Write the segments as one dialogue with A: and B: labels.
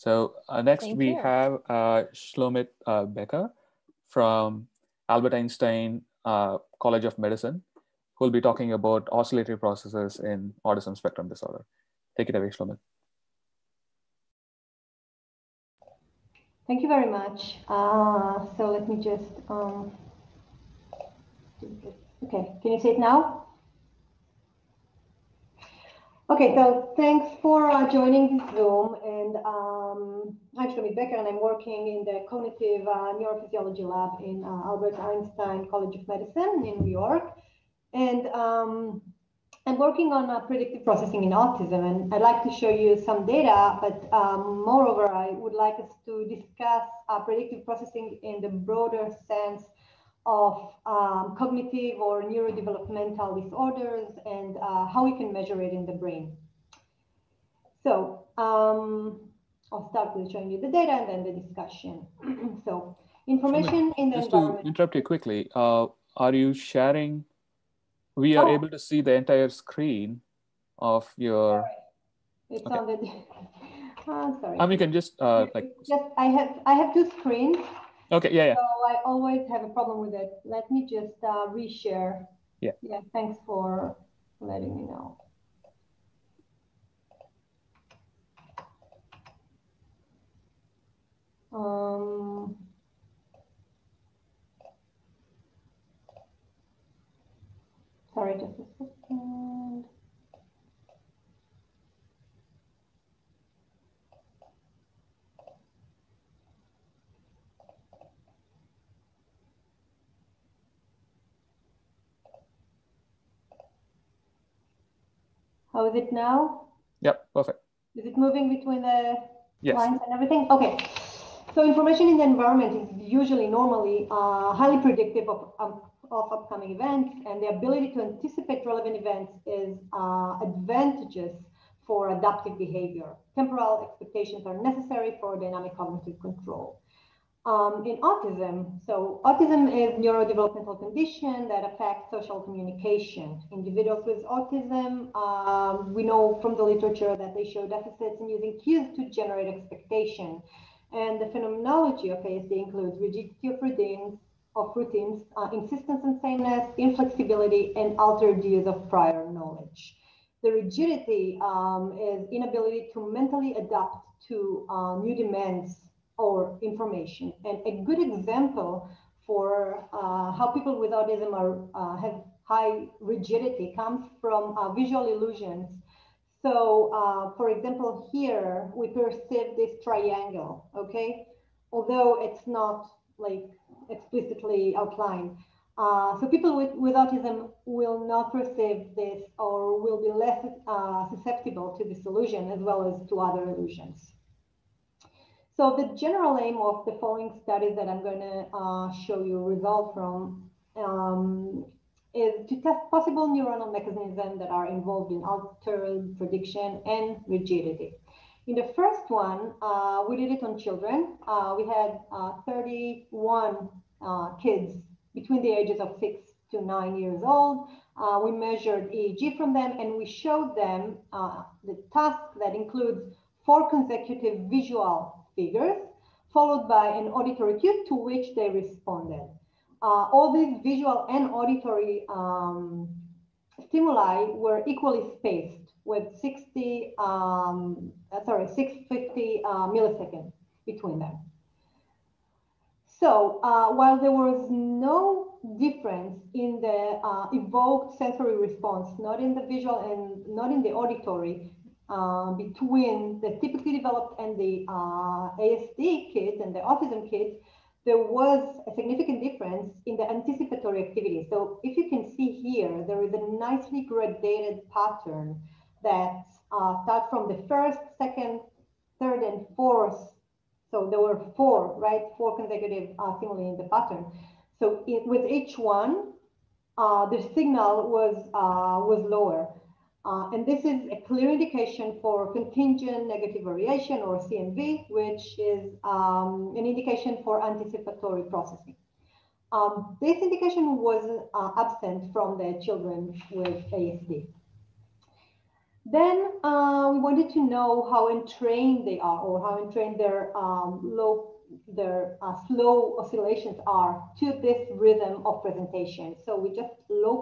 A: So uh, next
B: Thank
A: we
B: you.
A: have uh, Shlomit uh, Beker from Albert Einstein uh, College of Medicine, who will be talking about oscillatory processes in autism spectrum disorder. Take it away, Shlomit.
C: Thank you very much. Uh, so let me just, um, okay, can you see it now? Okay, so thanks for uh, joining this Zoom. And um, I'm Shlomit Beker, and I'm working in the Cognitive uh, Neurophysiology Lab in uh, Albert Einstein College of Medicine in New York. And um, I'm working on uh, predictive processing in autism, and I'd like to show you some data, but um, moreover, I would like us to discuss uh, predictive processing in the broader sense of um, cognitive or neurodevelopmental disorders and uh, how we can measure it in the brain. So um, I'll start with showing you the data and then the discussion. so information in the
A: Just to
C: environment.
A: interrupt you quickly, uh, are you sharing? We are
C: Oh.
A: able to see the entire screen of your.
C: It's
A: okay.
C: on the. Oh, sorry.
A: I mean, you can just uh, like.
C: Just I have I have two screens.
A: Okay, yeah, yeah.
C: So I always have a problem with it. Let me just uh, reshare.
A: Yeah.
C: Yeah, thanks for letting me know. Um, sorry, just a second. How is it now?
A: Yep, perfect.
C: Is it moving between the
A: Yes.
C: lines and everything? Okay. So information in the environment is usually normally uh, highly predictive of, of, of upcoming events, and the ability to anticipate relevant events is uh, advantageous for adaptive behavior. Temporal expectations are necessary for dynamic cognitive control. Um, in autism, so autism is neurodevelopmental condition that affects social communication. Individuals with autism, um, we know from the literature that they show deficits in using cues to generate expectation. And the phenomenology of ASD includes rigidity of routines, of routines, uh, insistence on sameness, inflexibility, and altered use of prior knowledge. The rigidity um, is inability to mentally adapt to uh, new demands or information. And a good example for uh, how people with autism are, uh, have high rigidity comes from uh, visual illusions. So, uh, for example, here we perceive this triangle, okay? Although it's not like explicitly outlined. Uh, so people with, with autism will not perceive this or will be less uh, susceptible to this illusion as well as to other illusions. So the general aim of the following studies that I'm going to uh, show you result from um, is to test possible neuronal mechanisms that are involved in altered prediction and rigidity. In the first one, uh, we did it on children. Uh, we had uh, 31 uh, kids between the ages of six to nine years old. Uh, we measured EEG from them and we showed them the task that includes four consecutive visual figures, followed by an auditory cue to which they responded. Uh, all these visual and auditory um, stimuli were equally spaced with 60, um, uh, sorry, 650 uh, milliseconds between them. So uh, while there was no difference in the uh, evoked sensory response, not in the visual and not in the auditory, uh, between the typically developed and the uh, ASD kids and the autism kids, there was a significant difference in the anticipatory activity. So if you can see here, there is a nicely gradated pattern that uh, starts from the first, second, third, and fourth. So there were four, right? Four consecutive uh, stimuli in the pattern. So it, with each one, uh, the signal was, uh, was lower. Uh, and this is a clear indication for contingent negative variation or CNV, which is um, an indication for anticipatory processing. Um, this indication was uh, absent from the children with ASD. Then uh, we wanted to know how entrained they are or how entrained their um, low, their uh, slow oscillations are to this rhythm of presentation. So we just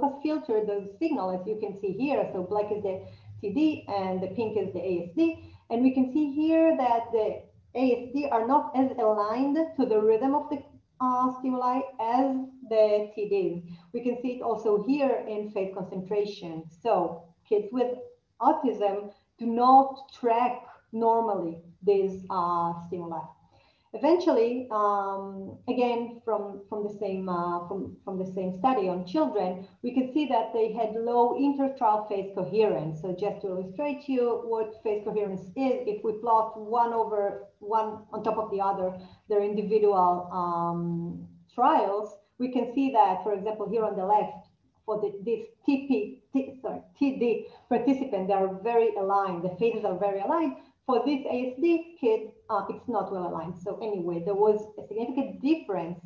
C: pass filter those signal as you can see here. So black is the TD and the pink is the ASD. And we can see here that the ASD are not as aligned to the rhythm of the uh, stimuli as the TDs. We can see it also here in phase concentration. So kids with autism do not track normally these uh, stimuli. Eventually, um, again, from, from, the same, uh, from, from the same study on children, we can see that they had low intertrial phase coherence. So just to illustrate you what phase coherence is, if we plot one over one on top of the other, their individual um, trials, we can see that, for example, here on the left, for the, this TP, T, sorry, TD participant, they are very aligned. The phases are very aligned. For this ASD kid, uh, it's not well aligned. So anyway, there was a significant difference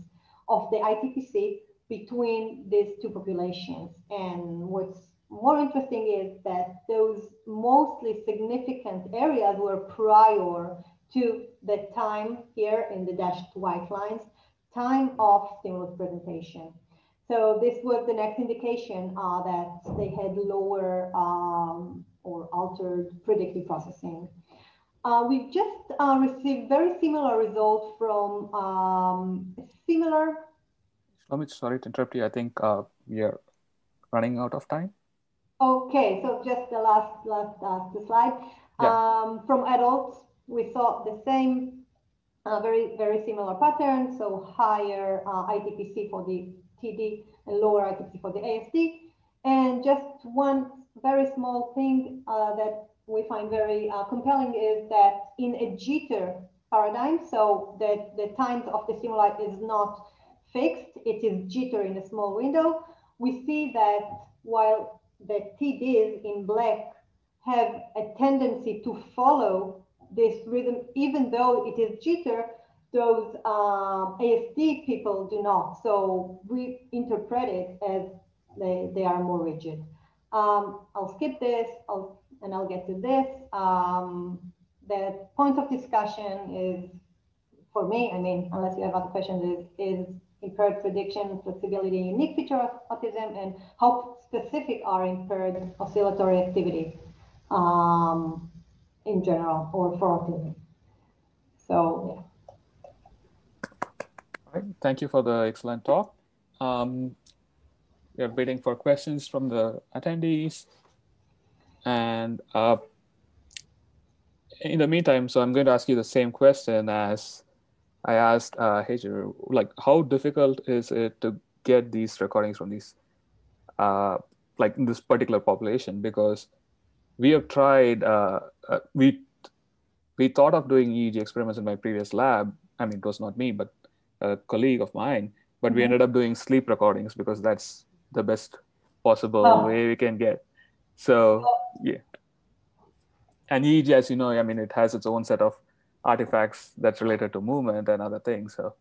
C: of the ITPC between these two populations. And what's more interesting is that those mostly significant areas were prior to the time here in the dashed white lines, time of stimulus presentation. So this was the next indication uh, that they had lower um, or altered predictive processing. Uh, we just uh, received very similar results from um, similar.
A: Shlomit, sorry to interrupt you. I think uh, we are running out of time.
C: Okay, so just the last last uh, the slide. Yeah. Um, from adults, we saw the same, uh, very very similar pattern. So higher uh, ITPC for the TD and lower ITPC for the ASD. And just one very small thing that we find very uh, compelling is that in a jitter paradigm, so that the times of the stimuli is not fixed, it is jitter in a small window, we see that while the TDs in black have a tendency to follow this rhythm, even though it is jitter, those um, ASD people do not. So we interpret it as they, they are more rigid. Um, I'll skip this. I'll and I'll get to this. Um, the point of discussion is, for me, I mean, unless you have other questions, is, is impaired prediction, flexibility, a unique feature of autism, and how specific are impaired oscillatory activity um, in general or for autism. So, yeah.
A: Thank you for the excellent talk. Um, we are waiting for questions from the attendees. And uh, in the meantime, so I'm going to ask you the same question as I asked uh, Hager. Like, how difficult is it to get these recordings from these, uh, like in this particular population? Because we have tried, uh, uh, we we thought of doing EEG experiments in my previous lab. I mean, it was not me, but a colleague of mine. But mm-hmm. we ended up doing sleep recordings because that's the best possible oh. way we can get. So yeah, and EEG, as you know, I mean, it has its own set of artifacts that's related to movement and other things. So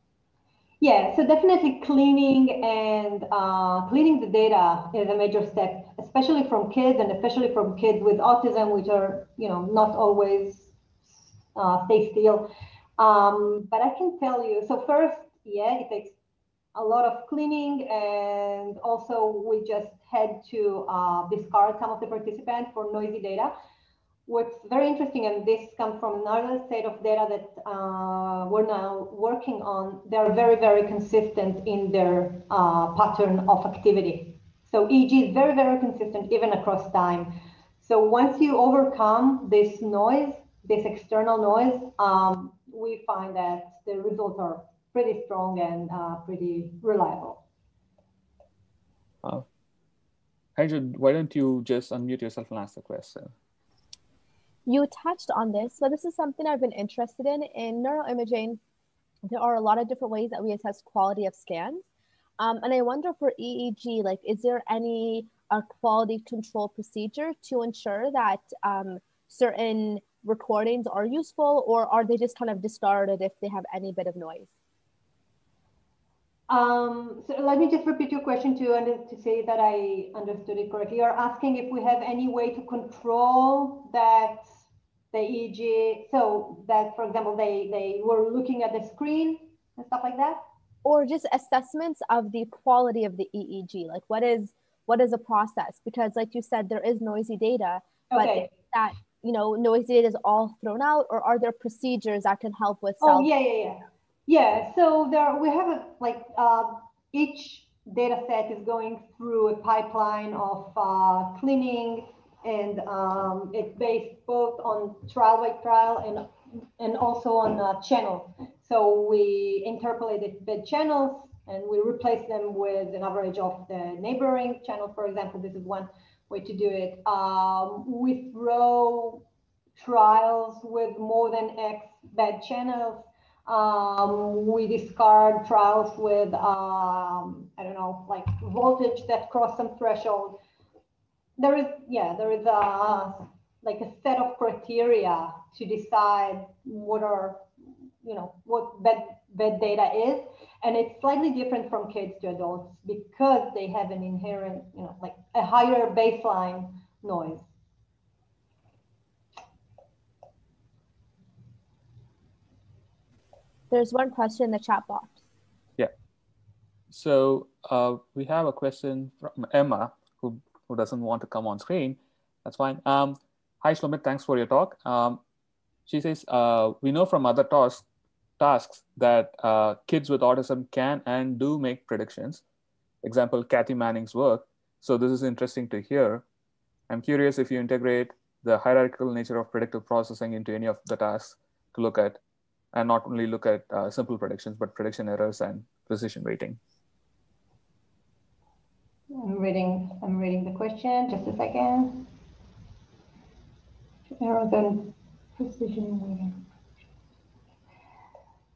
C: yeah, so definitely cleaning and uh, cleaning the data is a major step, especially from kids and especially from kids with autism, which are you know not always uh, stay still. Um, but I can tell you, so first, yeah, it takes a lot of cleaning and also we just had to uh, discard some of the participants for noisy data. What's very interesting, and this comes from another set of data that uh, we're now working on, they're very, very consistent in their uh, pattern of activity. So EEG is very, very consistent even across time. So once you overcome this noise, this external noise, um, we find that the results are pretty strong and uh, pretty reliable.
A: Wow. Hydra, why don't you just unmute yourself and ask the question?
B: You touched on this, but this is something I've been interested in. In neuroimaging, there are a lot of different ways that we assess quality of scans. Um, and I wonder for EEG, like, is there any uh, quality control procedure to ensure that um, certain recordings are useful, or are they just kind of discarded if they have any bit of noise?
C: Um, so let me just repeat your question to, and to say that I understood it correctly. You're asking if we have any way to control that the EEG, so that, for example, they, they were looking at the screen and stuff like that?
B: Or just assessments of the quality of the EEG, like what is what is a process? Because like you said, there is noisy data, but okay. that you know noisy data is all thrown out, or are there procedures that can help with?
C: Oh yeah, yeah, yeah, yeah. So there we have a like uh, each data set is going through a pipeline of uh, cleaning and um, it's based both on trial by trial and and also on uh. So we interpolated the channels and we replace them with an average of the neighboring channel. For example, this is one way to do it. Um, we throw trials with more than X bad channels. Um, we discard trials with, um, I don't know, like voltage that cross some threshold. There is yeah there is a like a set of criteria to decide what are you know what bad bad data is. And it's slightly different from kids to adults because they have an inherent you know like a higher baseline noise
B: there's one question in the chat box
A: yeah so uh, we have a question from emma who who doesn't want to come on screen, that's fine. Um, hi, Shlomit, thanks for your talk. Um, she says, uh, we know from other tasks, tasks that uh, kids with autism can and do make predictions. Example, Kathy Manning's work. So this is interesting to hear. I'm curious if you integrate the hierarchical nature of predictive processing into any of the tasks to look at, and not only look at uh, simple predictions, but prediction errors and precision weighting.
C: I'm reading, I'm reading the question, just a second. Errors and precision weighting.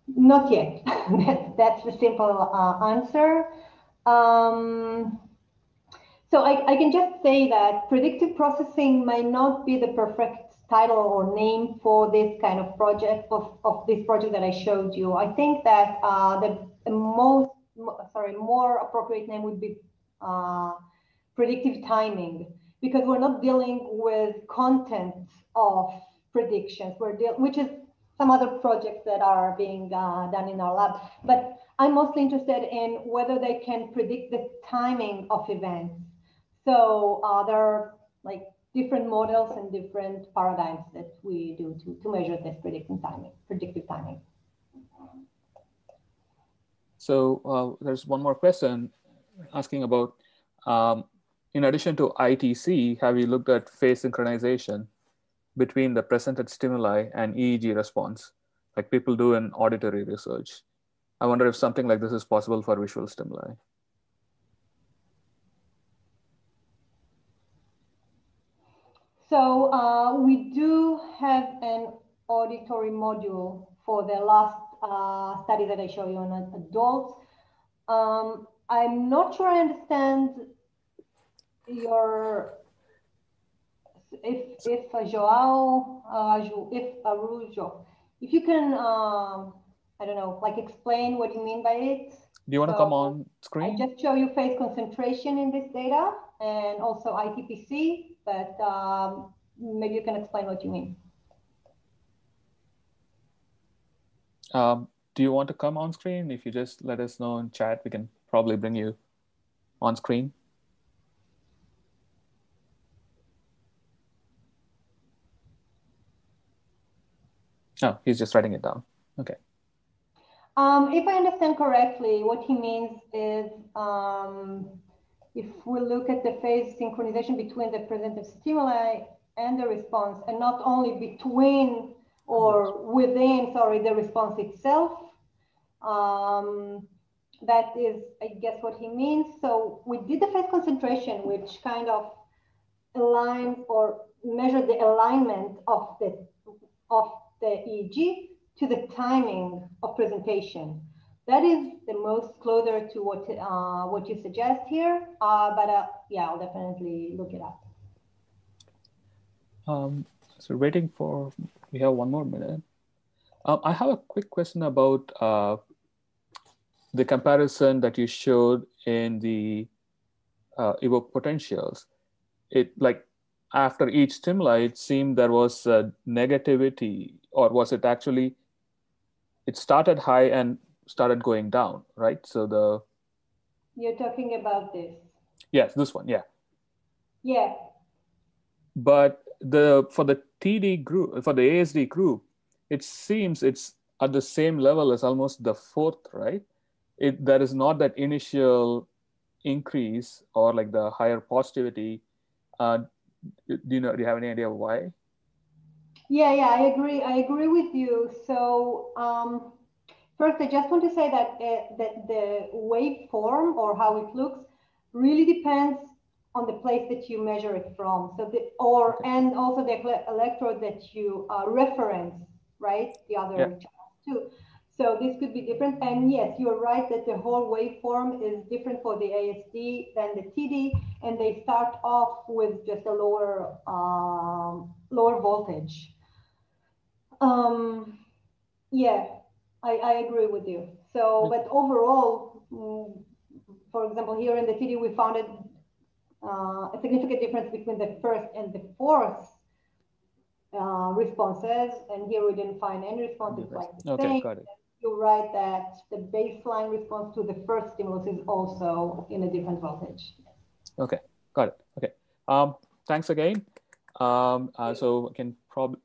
C: Not yet. that's, the simple uh, answer. Um, so I, I can just say that predictive processing might not be the perfect title or name for this kind of project of, of this project that I showed you. I think that uh, the, most sorry more appropriate name would be uh, predictive timing because we're not dealing with content of predictions. We're deal which is some other projects that are being uh, done in our lab. But I'm mostly interested in whether they can predict the timing of events. So uh, there are like different models and different paradigms that we do to, to measure this predicting timing, predictive timing.
A: So uh, there's one more question asking about, um, in addition to ITC, have you looked at phase synchronization between the presented stimuli and EEG response, like people do in auditory research? I wonder if something like this is possible for visual stimuli.
C: So uh, we do have an auditory module for the last uh, study that I showed you on adults. Um, I'm not sure I understand your if if uh, Joao uh, if Arujo, if you can um, I don't know like explain what you mean by it.
A: Do you want so to come on screen?
C: I just show you phase concentration in this data and also ITPC, but um, maybe you can explain what you mean.
A: Um, do you want to come on screen? If you just let us know in chat, we can probably bring you on screen. Oh, he's just writing it down. Okay.
C: Um, if I understand correctly, what he means is um, if we look at the phase synchronization between the presented stimuli and the response, and not only between or within, sorry, the response itself, um, that is, I guess, what he means. So we did the phase concentration, which kind of aligns or measured the alignment of the of the EEG to the timing of presentation. That is the most closer to what uh, what you suggest here. Uh, but uh, yeah, I'll definitely look it up.
A: Um, so waiting for we have one more minute. Um, I have a quick question about uh, the comparison that you showed in the uh, evoke potentials, it like after each stimuli, it seemed there was negativity, or was it actually? It started high and started going down, right? So the
C: you're talking about this.
A: Yes, this one, yeah.
C: Yeah.
A: But the for the TD group for the ASD group, it seems it's at the same level as almost the fourth, right? It there is not that initial increase or like the higher positivity. Uh, do you know? Do you have any idea why?
C: Yeah, yeah, I agree. I agree with you. So um, first, I just want to say that uh, that the waveform or how it looks really depends on the place that you measure it from. So the or and also the electrode that you uh, reference, right? The other yeah. too. So this could be different. And yes, you're right that the whole waveform is different for the ASD than the TD, and they start off with just a lower um, lower voltage. Um, yeah, I, I agree with you. So, but overall, mm, for example, here in the TD, we found it uh, a significant difference between the first and the fourth uh, responses. And here we didn't find any responses like the
A: okay,
C: same.
A: Got it.
C: You're right that the baseline response to the first stimulus is also in a different voltage.
A: Okay, got it. Okay. Um, thanks again. Um, uh, so I can probably